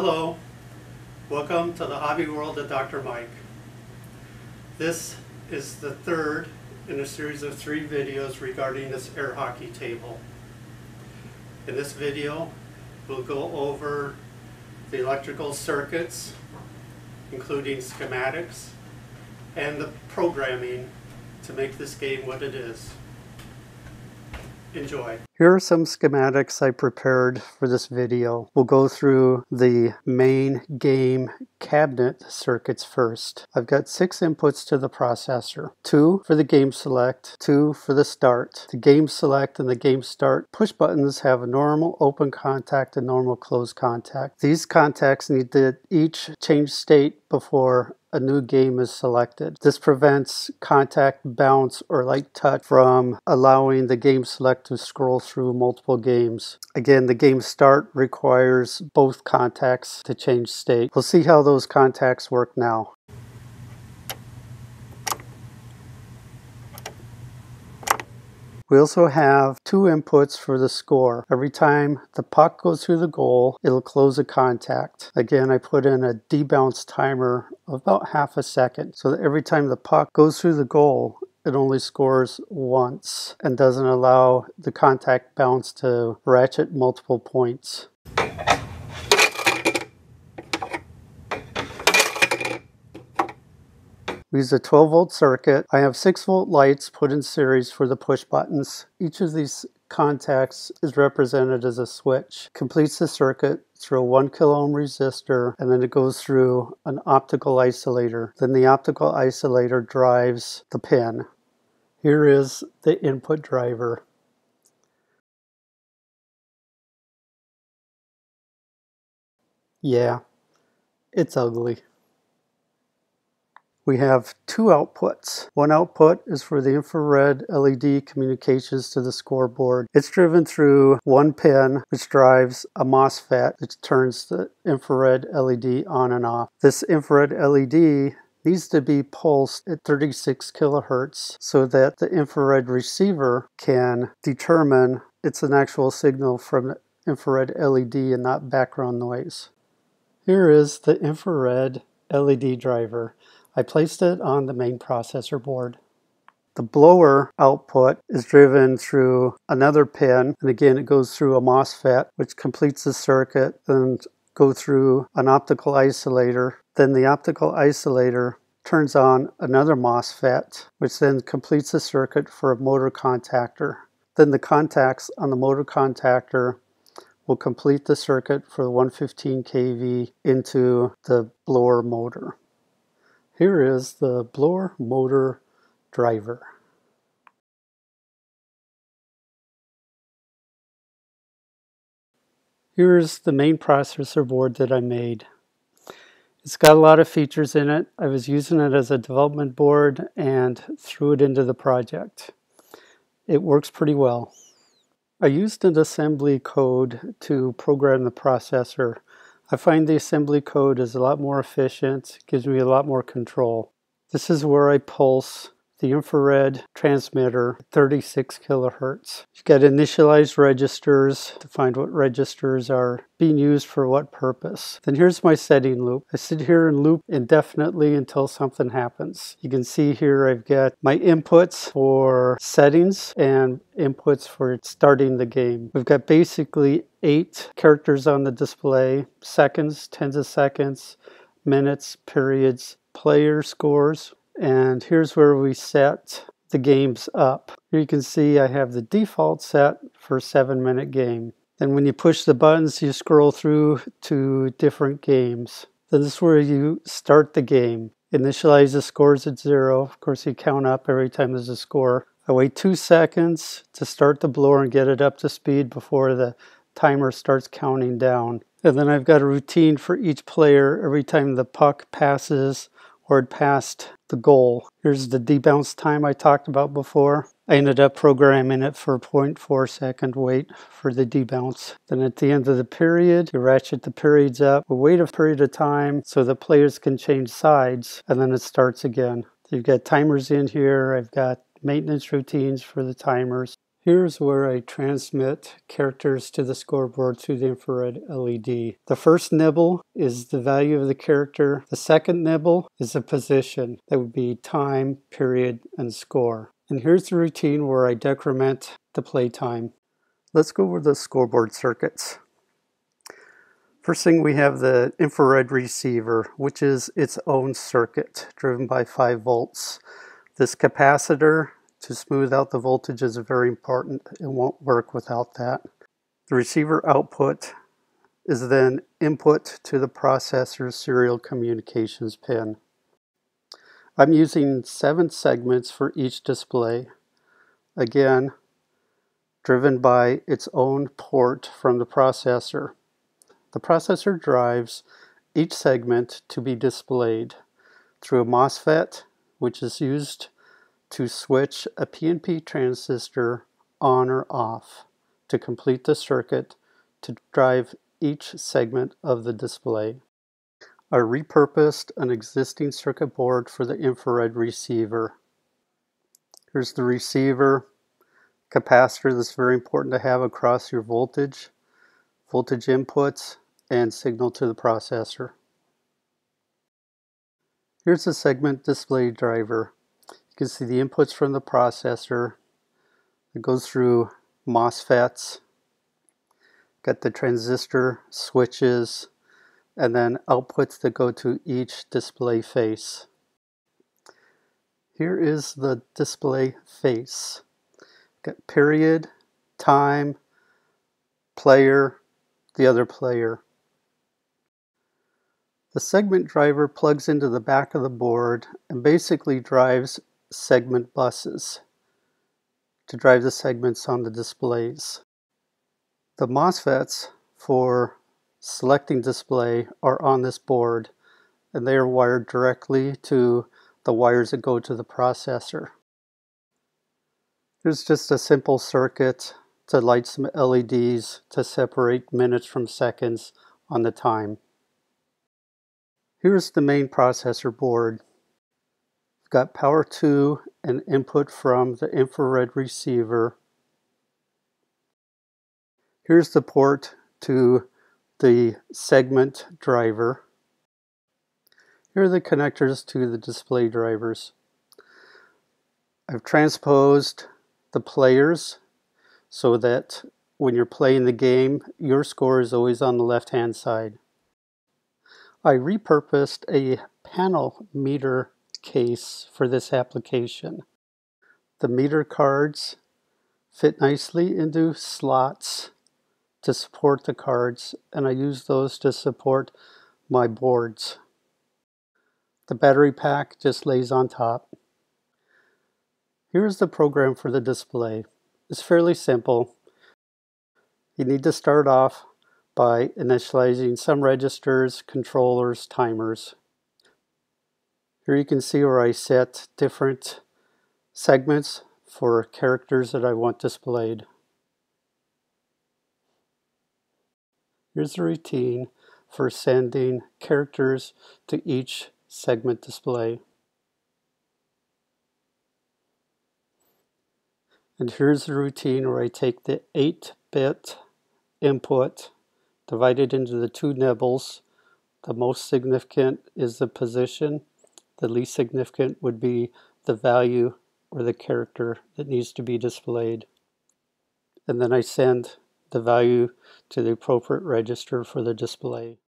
Hello, welcome to the hobby world of Dr. Mike. This is the third in a series of three videos regarding this air hockey table. In this video, we'll go over the electrical circuits, including schematics, and the programming to make this game what it is. Enjoy. Here are some schematics I prepared for this video. We'll go through the main game cabinet circuits first. I've got six inputs to the processor. Two for the game select, two for the start. The game select and the game start push buttons have a normal open contact and normal close contact. These contacts need to each change state before a new game is selected. This prevents contact, bounce, or light touch from allowing the game select to scroll through multiple games. Again, the game start requires both contacts to change state. We'll see how those contacts work now. We also have two inputs for the score. Every time the puck goes through the goal, it'll close a contact. Again, I put in a debounce timer of about half a second so that every time the puck goes through the goal, it only scores once and doesn't allow the contact bounce to ratchet multiple points. We use a 12 volt circuit. I have 6 volt lights put in series for the push buttons. Each of these contacts is represented as a switch. Completes the circuit through a 1 kilo ohm resistor and then it goes through an optical isolator. Then the optical isolator drives the pin. Here is the input driver. Yeah, it's ugly we have two outputs. One output is for the infrared LED communications to the scoreboard. It's driven through one pin which drives a MOSFET which turns the infrared LED on and off. This infrared LED needs to be pulsed at 36 kilohertz so that the infrared receiver can determine it's an actual signal from the infrared LED and not background noise. Here is the infrared LED driver. I placed it on the main processor board. The blower output is driven through another pin, and again it goes through a MOSFET, which completes the circuit, and go through an optical isolator. Then the optical isolator turns on another MOSFET, which then completes the circuit for a motor contactor. Then the contacts on the motor contactor will complete the circuit for the 115 kV into the blower motor. Here is the blower motor driver. Here's the main processor board that I made. It's got a lot of features in it. I was using it as a development board and threw it into the project. It works pretty well. I used an assembly code to program the processor I find the assembly code is a lot more efficient, gives me a lot more control. This is where I pulse the infrared transmitter 36 kilohertz. You've got initialized registers to find what registers are being used for what purpose. Then here's my setting loop. I sit here and loop indefinitely until something happens. You can see here I've got my inputs for settings and inputs for starting the game. We've got basically eight characters on the display, seconds, tens of seconds, minutes, periods, player scores, and here's where we set the games up. Here you can see I have the default set for seven minute game. Then when you push the buttons, you scroll through to different games. Then this is where you start the game. Initialize the scores at zero. Of course, you count up every time there's a score. I wait two seconds to start the blower and get it up to speed before the timer starts counting down. And then I've got a routine for each player every time the puck passes or it passed the goal. Here's the debounce time I talked about before. I ended up programming it for 0.4 second wait for the debounce. Then at the end of the period, you ratchet the periods up, we wait a period of time so the players can change sides, and then it starts again. You've got timers in here, I've got maintenance routines for the timers. Here's where I transmit characters to the scoreboard through the infrared LED. The first nibble is the value of the character. The second nibble is the position. That would be time, period, and score. And here's the routine where I decrement the playtime. Let's go over the scoreboard circuits. First thing we have the infrared receiver, which is its own circuit driven by 5 volts. This capacitor to smooth out the voltage is very important. It won't work without that. The receiver output is then input to the processor's serial communications pin. I'm using seven segments for each display. Again, driven by its own port from the processor. The processor drives each segment to be displayed through a MOSFET, which is used to switch a PNP transistor on or off to complete the circuit to drive each segment of the display. I repurposed an existing circuit board for the infrared receiver. Here's the receiver capacitor that's very important to have across your voltage, voltage inputs, and signal to the processor. Here's the segment display driver can see the inputs from the processor. It goes through MOSFETs, got the transistor switches, and then outputs that go to each display face. Here is the display face. Got period, time, player, the other player. The segment driver plugs into the back of the board and basically drives segment buses to drive the segments on the displays. The MOSFETs for selecting display are on this board and they are wired directly to the wires that go to the processor. Here's just a simple circuit to light some LEDs to separate minutes from seconds on the time. Here's the main processor board got power to and input from the infrared receiver. Here's the port to the segment driver. Here are the connectors to the display drivers. I've transposed the players so that when you're playing the game, your score is always on the left hand side. I repurposed a panel meter case for this application. The meter cards fit nicely into slots to support the cards and I use those to support my boards. The battery pack just lays on top. Here's the program for the display. It's fairly simple. You need to start off by initializing some registers, controllers, timers. Here you can see where I set different segments for characters that I want displayed. Here's the routine for sending characters to each segment display. And here's the routine where I take the 8-bit input, divide it into the two nibbles. The most significant is the position the least significant would be the value or the character that needs to be displayed. And then I send the value to the appropriate register for the display.